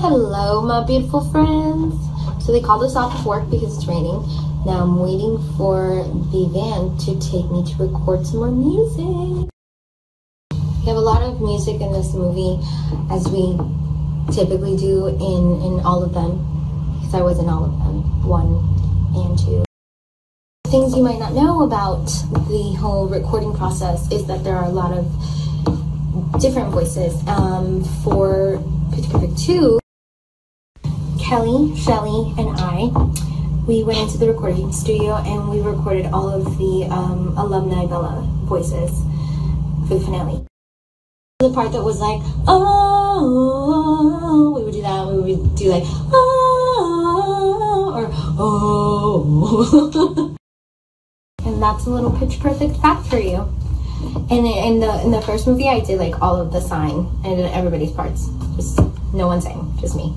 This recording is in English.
Hello, my beautiful friends. So they called us off of work because it's raining. Now I'm waiting for the van to take me to record some more music. We have a lot of music in this movie, as we typically do in, in all of them, because I was in all of them, one and two. Things you might not know about the whole recording process is that there are a lot of different voices. Um, for Pitch Perfect 2, Kelly, Shelly, and I, we went into the recording studio and we recorded all of the um, alumni Bella voices for the finale. The part that was like, oh, we would do that. We would do like, oh, or oh. and that's a little pitch perfect fact for you. And in the in the first movie, I did like all of the sign and everybody's parts. Just no one sang, just me.